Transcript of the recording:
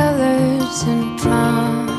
colors and promises.